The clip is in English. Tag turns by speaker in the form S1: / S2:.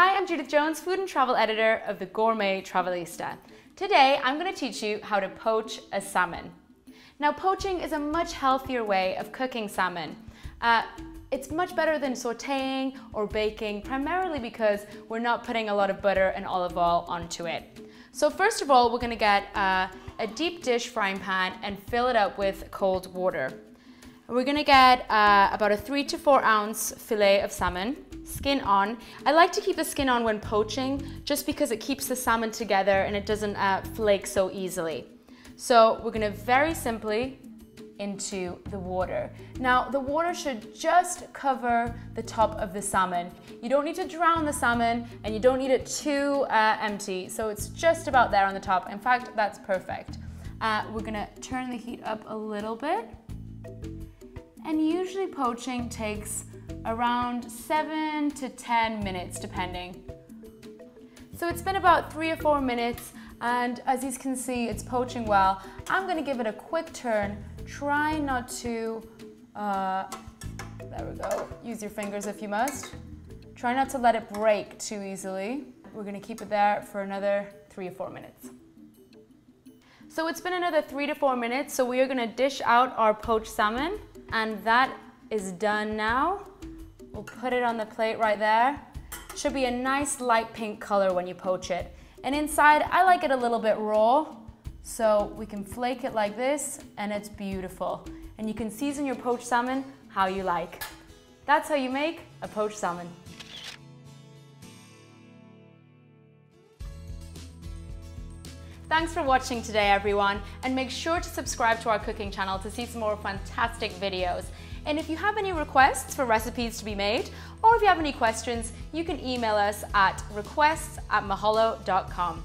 S1: Hi, I'm Judith Jones, food and travel editor of the Gourmet Travelista. Today, I'm going to teach you how to poach a salmon. Now, poaching is a much healthier way of cooking salmon. Uh, it's much better than sauteing or baking, primarily because we're not putting a lot of butter and olive oil onto it. So first of all, we're gonna get uh, a deep dish frying pan and fill it up with cold water. We're gonna get uh, about a three to four ounce filet of salmon, skin on. I like to keep the skin on when poaching, just because it keeps the salmon together and it doesn't uh, flake so easily. So we're gonna very simply into the water. Now, the water should just cover the top of the salmon. You don't need to drown the salmon and you don't need it too uh, empty. So it's just about there on the top. In fact, that's perfect. Uh, we're gonna turn the heat up a little bit. And usually poaching takes around seven to 10 minutes, depending. So it's been about three or four minutes and as you can see, it's poaching well. I'm gonna give it a quick turn. Try not to, uh, there we go, use your fingers if you must. Try not to let it break too easily. We're gonna keep it there for another three or four minutes. So it's been another three to four minutes, so we are gonna dish out our poached salmon, and that is done now. We'll put it on the plate right there. Should be a nice light pink color when you poach it. And inside, I like it a little bit raw, so we can flake it like this, and it's beautiful. And you can season your poached salmon how you like. That's how you make a poached salmon. Thanks for watching today, everyone, and make sure to subscribe to our cooking channel to see some more fantastic videos. And if you have any requests for recipes to be made, or if you have any questions, you can email us at requests at mahalo.com.